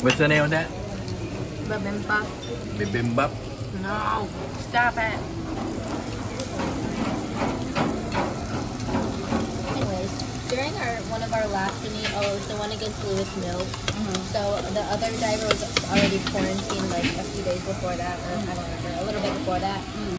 What's the name of that? Bibimbap. Bibimbap. No, stop it. Anyways, during our one of our last meet, oh, it was the one against Lewis Mills. Mm-hmm. So the other diver was already quarantined like a few days before that, or I don't remember, a little bit before that. Mm.